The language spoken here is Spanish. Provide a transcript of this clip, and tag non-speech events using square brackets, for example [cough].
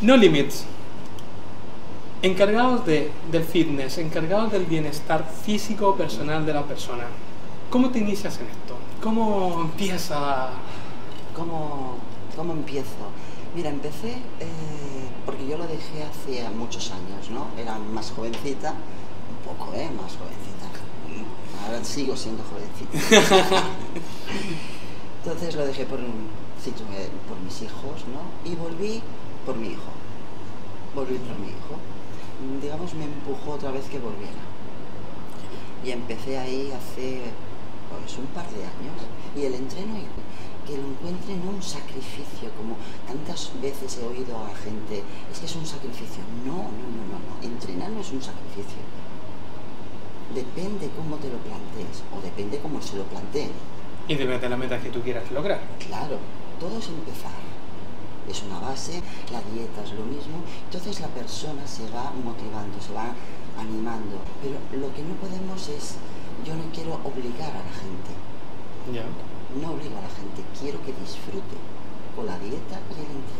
No Limits. Encargados de, del fitness, encargados del bienestar físico personal de la persona. ¿Cómo te inicias en esto? ¿Cómo empieza? ¿Cómo, cómo empiezo? Mira, empecé eh, porque yo lo dejé hace muchos años, ¿no? Era más jovencita, un poco, ¿eh? Más jovencita. Ahora sigo siendo jovencita. [laughs] Entonces lo dejé por, por mis hijos, ¿no? Y volví por mi hijo. Volví por mi hijo. Digamos, me empujó otra vez que volviera. Y empecé ahí hace pues, un par de años. Y el entreno, que lo encuentre no un sacrificio, como tantas veces he oído a gente, es que es un sacrificio. No, no, no, no, no. Entrenar no es un sacrificio. Depende cómo te lo plantees, o depende cómo se lo planteen. Y depende de la meta que tú quieras lograr. Claro, todo es empezar. Es una base, la dieta es lo mismo, entonces la persona se va motivando, se va animando. Pero lo que no podemos es, yo no quiero obligar a la gente. No obligo a la gente, quiero que disfrute con la dieta y el entreno.